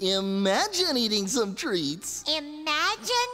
Imagine eating some treats. Imagine